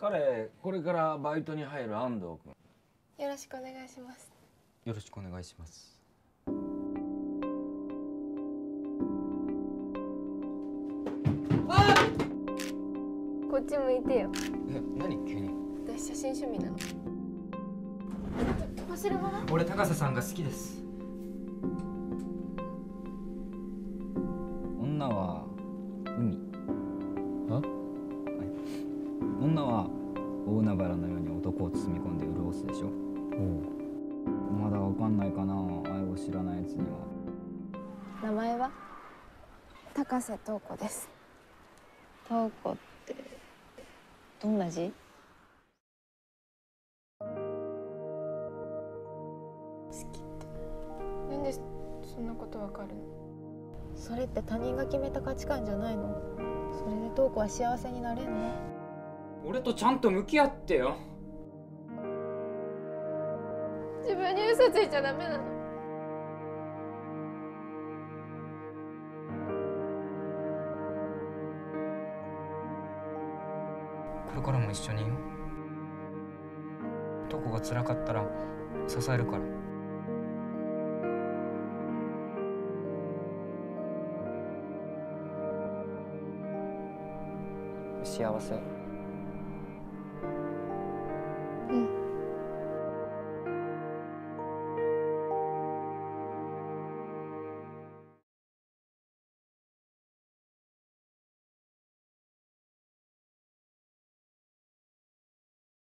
彼これからバイトに入る安藤君。よろしくお願いします。よろしくお願いします。こっち向いてよ。え何？急に。私写真趣味なの。忘れ物俺高瀬さんが好きです。女は海。あ女は大海原のように男を包み込んで潤すでしょ。まだわかんないかな愛を知らないやつには。名前は？高瀬東子です。東子ってどんな字？好きって。なんでそんなことわかるの？それって他人が決めた価値観じゃないの？それで東子は幸せになれんの？俺とちゃんと向き合ってよ。自分に嘘ついちゃダメなの？これからも一緒にいよう。どこが辛かったら支えるから。幸せ